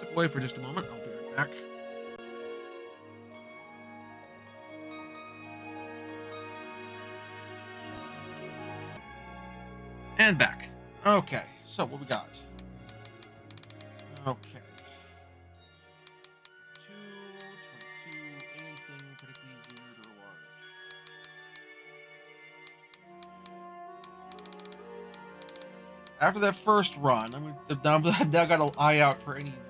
step away for just a moment. I'll be right back. And back. Okay, so what we got? Okay. Two, 22, anything particularly weird or large? After that first run, I'm now, now got an eye out for any weird 20,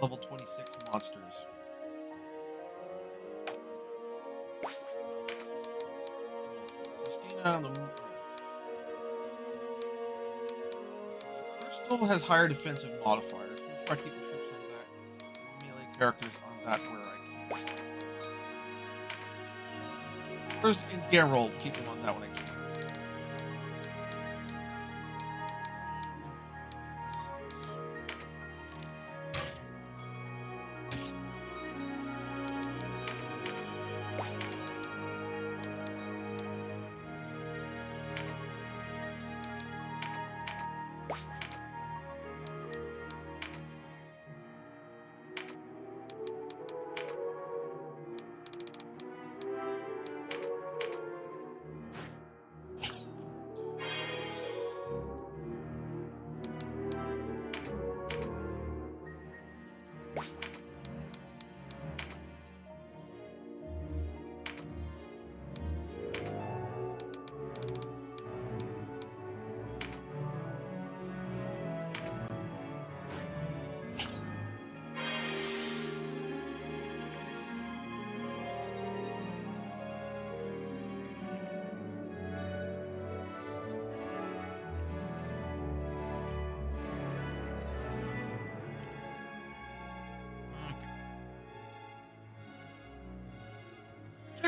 level 26 monsters. The uh, Crystal has higher defensive modifiers. I'm try to keep the troops on that. Melee characters on that where I can. First, in general, keep them on that when I can.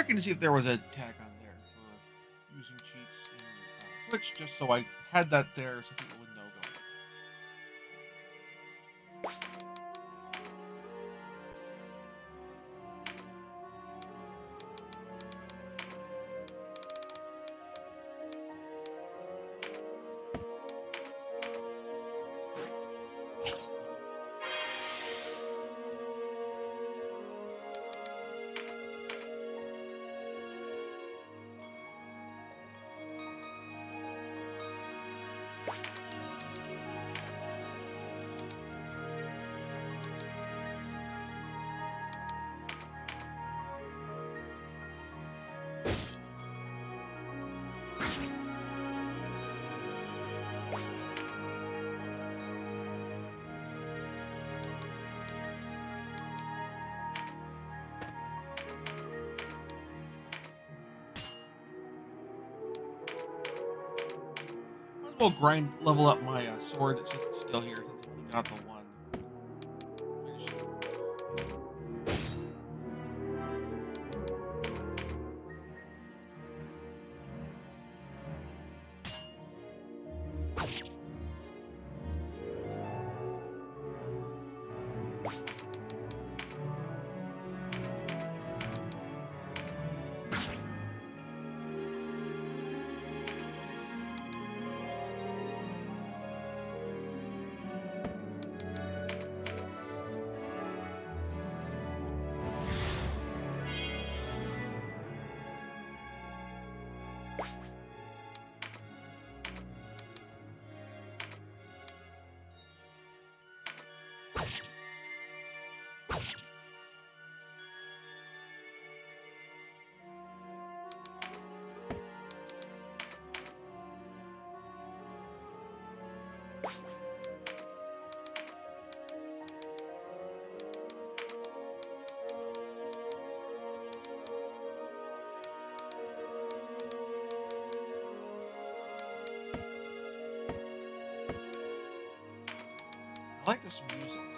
Checking to see if there was a tag on there for using cheats in uh, Twitch, just so I had that there so people As well grind level up my uh, sword skill here since I got the like this music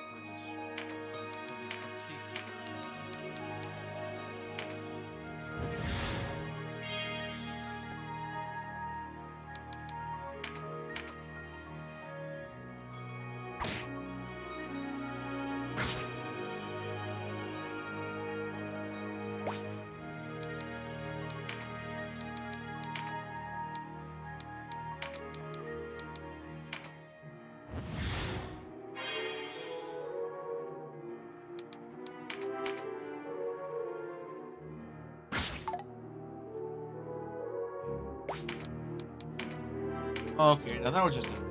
Okay, now that was just a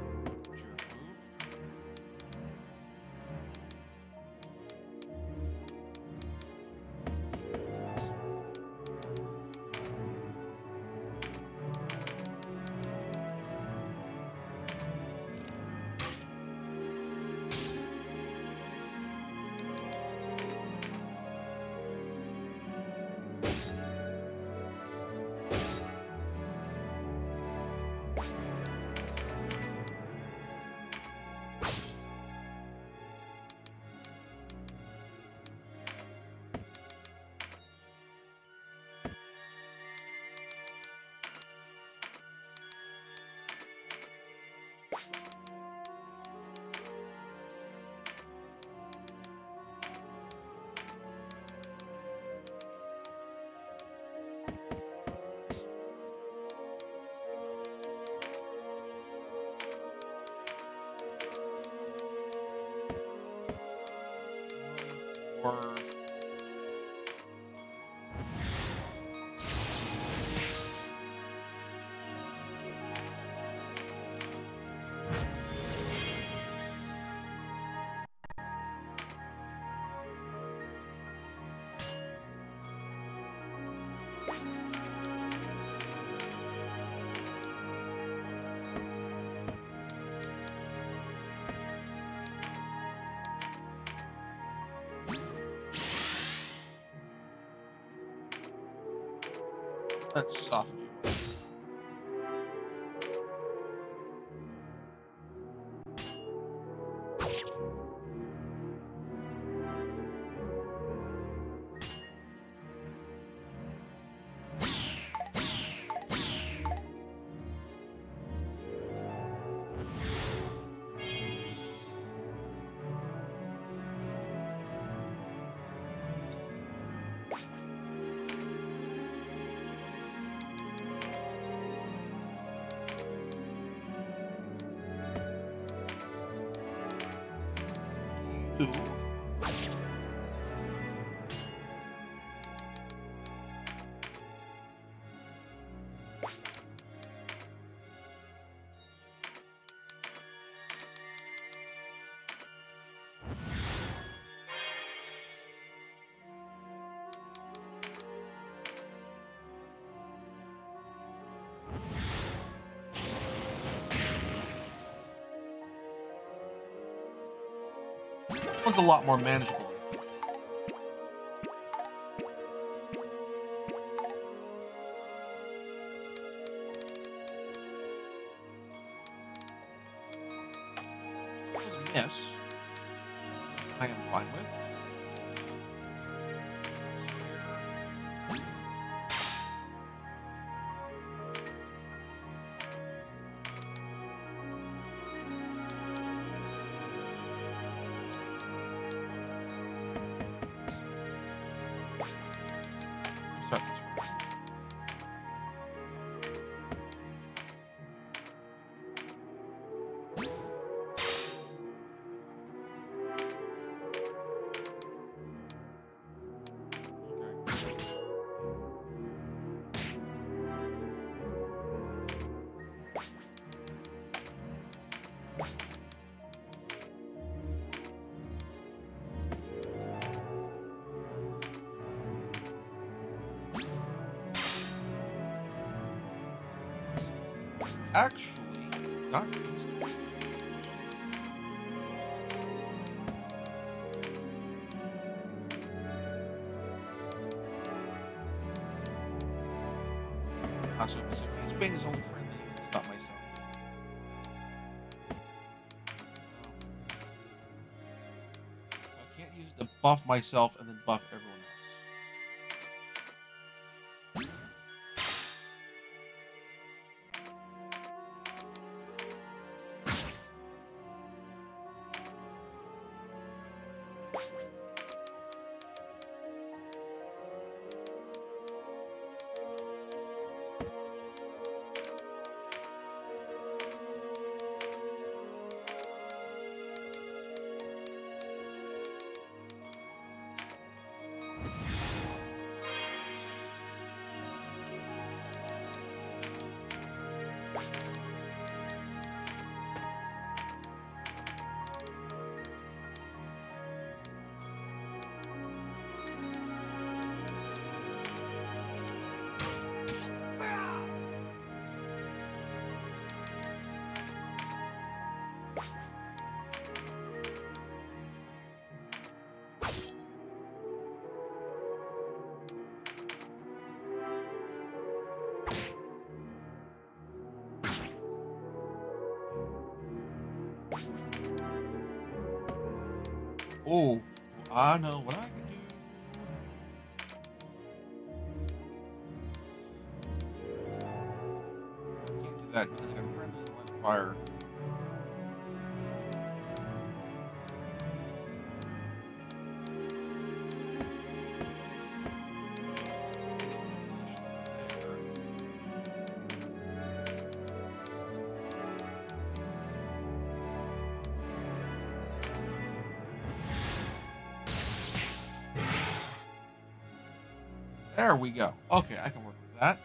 Or let's soften you. One's a lot more manageable. Yes. I am fine with. Actually, not. Ah, only friendly. Myself. I can't use to buff myself and then buff everyone Oh, I know what I can do. Can't do that because I got a friendly fire. We go. Okay, I can work with that.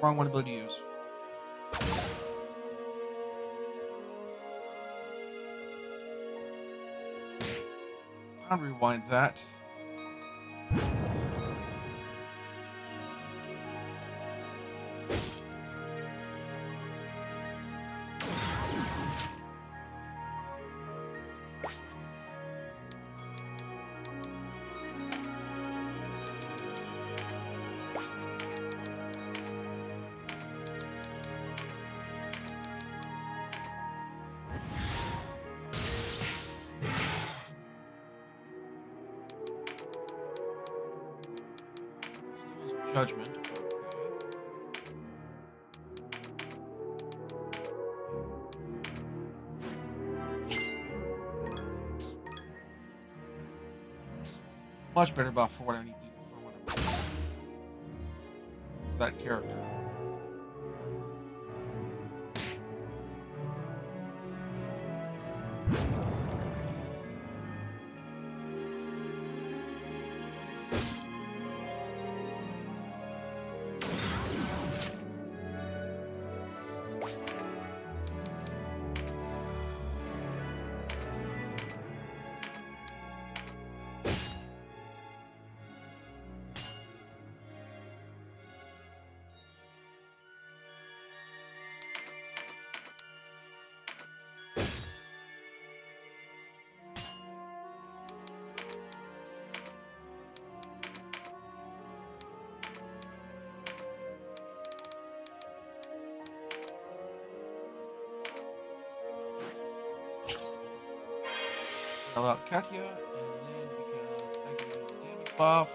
Wrong one ability to use. I'll rewind that. Judgment. Much better buff for what I need for what I'm that character. Spell out Katya, and then because I the damage buff.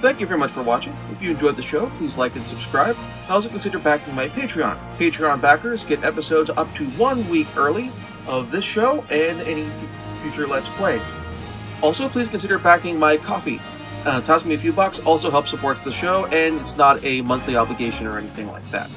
Thank you very much for watching. If you enjoyed the show, please like and subscribe. Also consider backing my Patreon. Patreon backers get episodes up to one week early of this show and any future Let's Plays. Also, please consider backing my Ko-Fi. Uh, toss me a few bucks also helps support the show, and it's not a monthly obligation or anything like that.